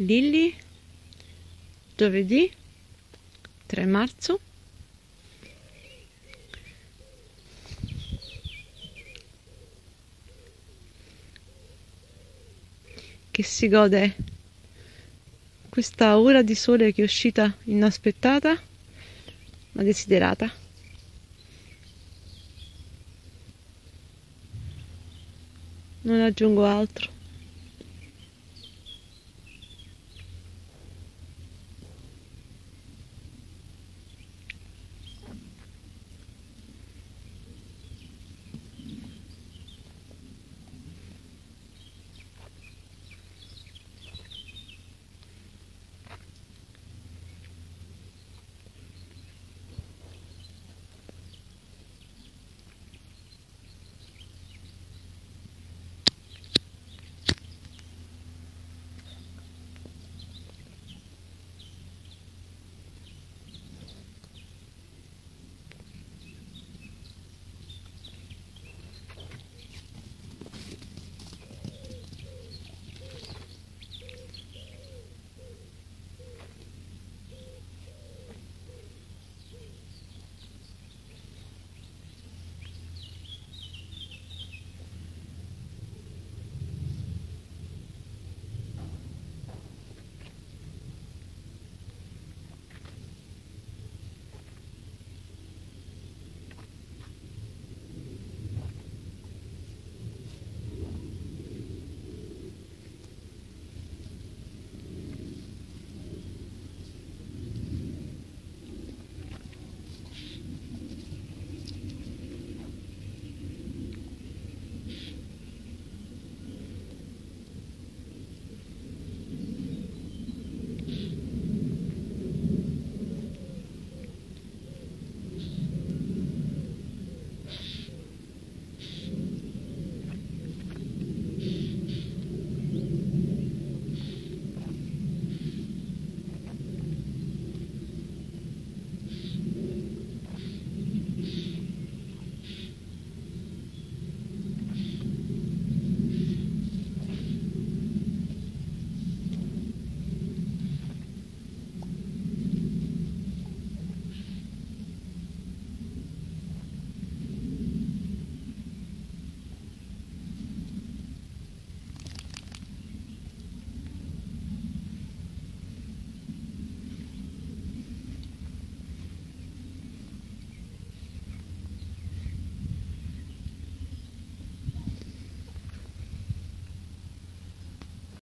Lilli giovedì 3 marzo. Che si gode questa ora di sole che è uscita inaspettata ma desiderata. Non aggiungo altro.